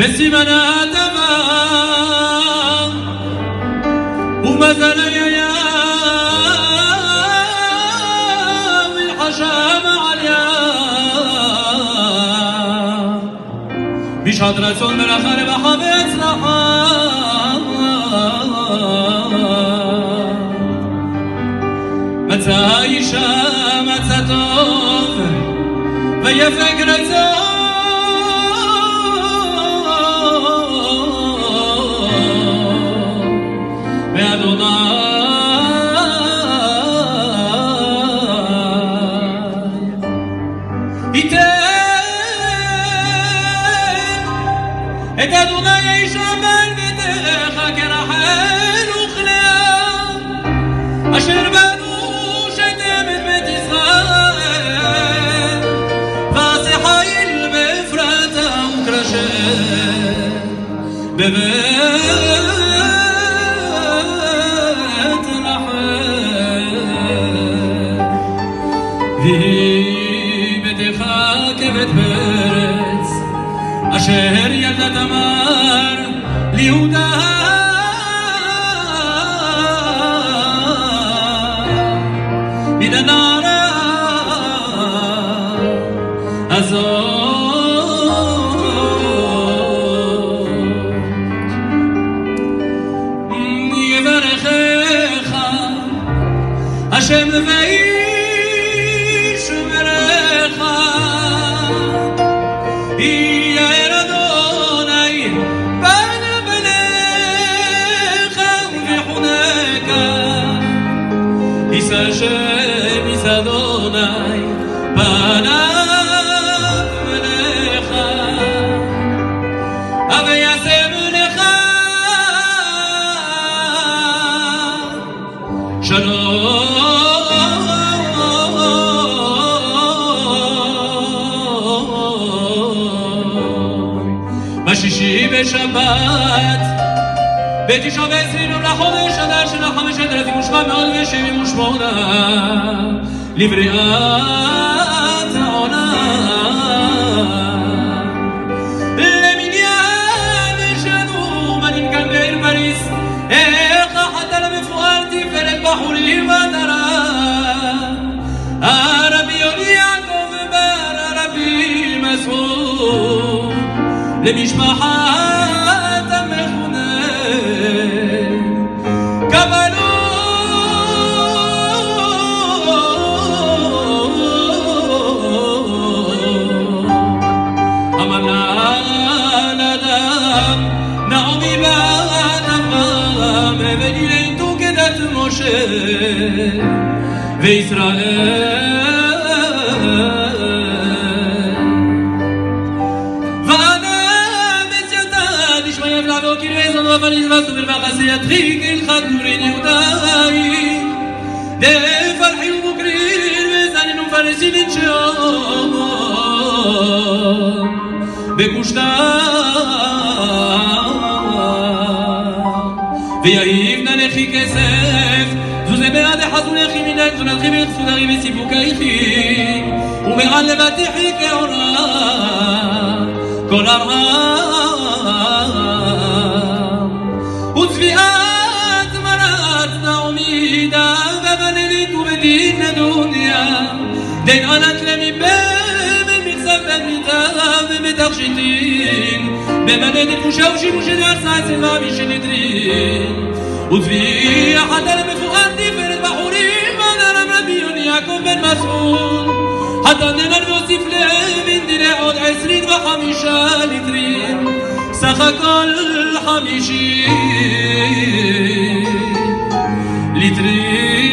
بسمنا تمام ومثلا يا والحشام عليا بشادرة من آخر بحبت لحام متى يشاء متى توف ويا فكرته بتان إذا دنا يشمل بدخك رحال وخلا أشر بنو شدم بتسخان فاصحة المفرد وكرشان ببان Yeah. شهر يا دمار ليودا بدا نارا أزور Hashem the יישא השם יישא אדוני פניו אליך וישם לך שלום. בשישי בשבת بجیش و بسیرم لخومش در شن لخومش شد از گوش من آن بشه بیموش مونم لیبریات آنم لمینیان شنو من این کن غیر بریس ایخ حتی لم فوارتی فرد بحولی و درم عربی و یعقوب بر عربی مسعود لمیش محاد ve Israel. Vana mecheta dishma yavla go kirvezon va vanis va sobre trik el khat nuri yudai de farhim bukrin ויהיב נא לכי כסף זוזה בעד חזו לכי מן זונתכי וחסודרי וסיפוקייכי ומעל לבטיחי כאורה כל הרעם וצביעת מרת נעמי דם ובנלית ובדין הדוניה דין ענת למיבם بمن الكوشة وجيبوا جدار ساعة ما مش ندري وذبي حتى لم فؤادي في البحوري ما نرى ربي يعقوب بن مسعود حتى نرى في من دلعود عسرين وخميشة لترين سخا كل حميشي لترين